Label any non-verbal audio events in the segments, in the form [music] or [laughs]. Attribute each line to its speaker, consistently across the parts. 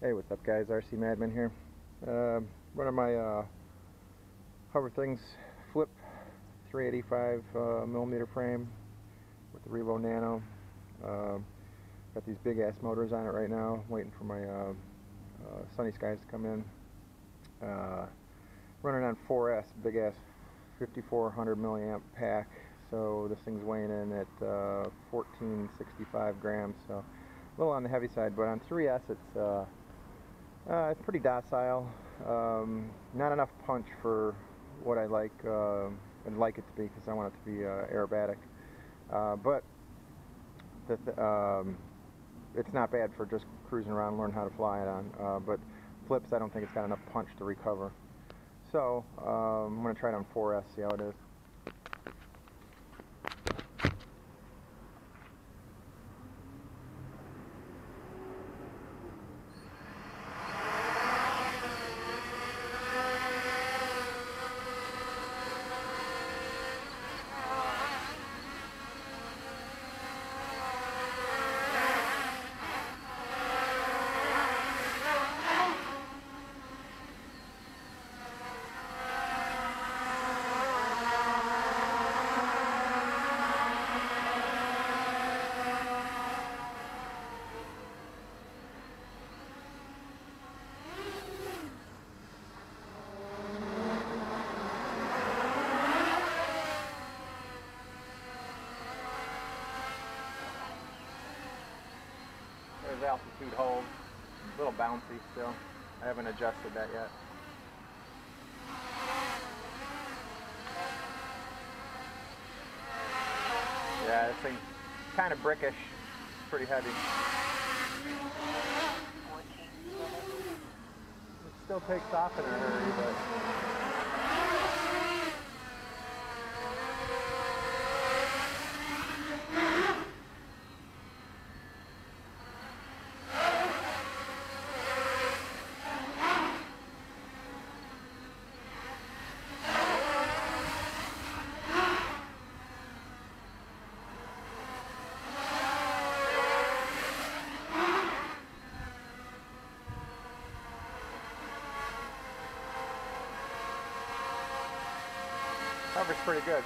Speaker 1: Hey, what's up guys? RC Madman here. Uh, running my uh, Hoverthings Flip 385 uh, millimeter frame with the Revo Nano. Uh, got these big ass motors on it right now, waiting for my uh, uh, Sunny Skies to come in. Uh, running on 4S, big ass 5400 milliamp pack, so this thing's weighing in at 1465 grams, so a little on the heavy side, but on 3S it's uh, it's pretty docile. Um, not enough punch for what I like uh, and like it to be because I want it to be uh, aerobatic. Uh, but the th um, it's not bad for just cruising around, and learn how to fly it on. Uh, but flips, I don't think it's got enough punch to recover. So um, I'm going to try it on 4S, see how it is. There's altitude hold. A little bouncy still. I haven't adjusted that yet. Yeah, this thing's kind of brickish. Pretty heavy. It still takes off in a hurry, but... Cover's pretty good.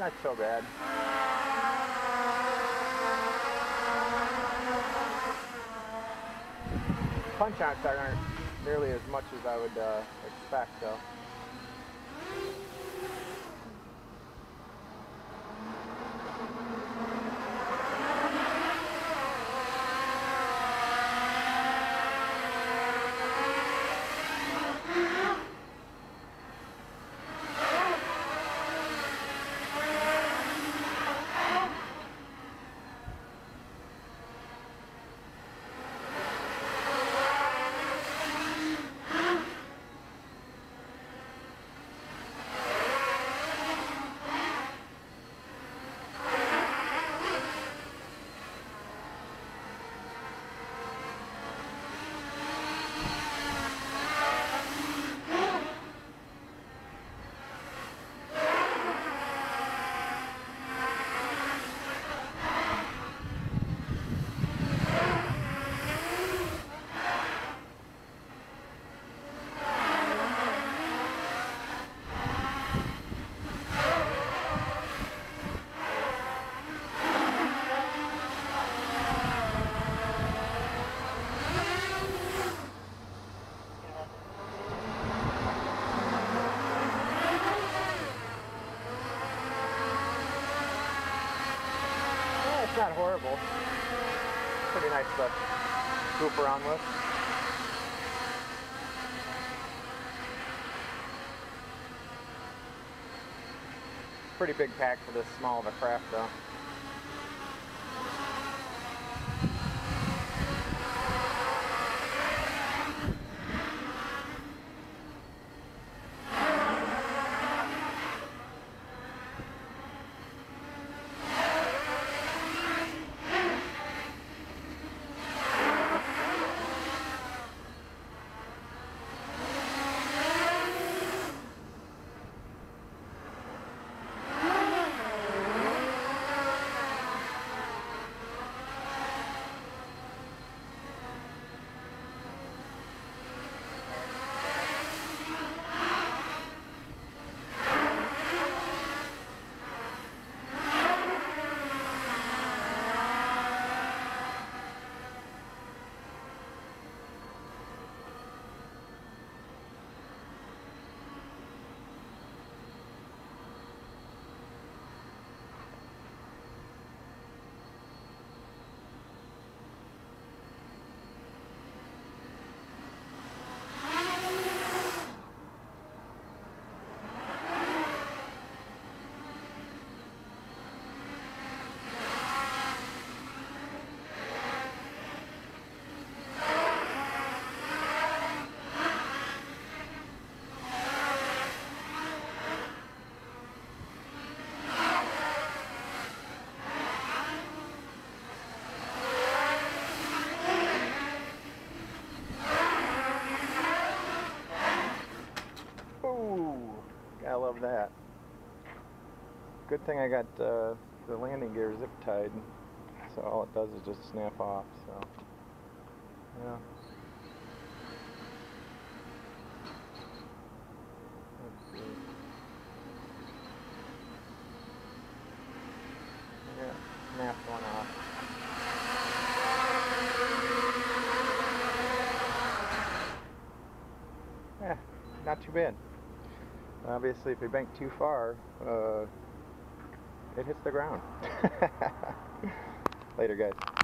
Speaker 1: Not so bad. Punch outs aren't nearly as much as I would uh, expect, though. Horrible. Pretty nice to swoop around with. Pretty big pack for this small of a craft though. That. Good thing I got uh, the landing gear zip tied, so all it does is just snap off. So, yeah. Yeah, snapped one off. Yeah, not too bad. Obviously, if you bank too far, uh, it hits the ground. [laughs] Later, guys.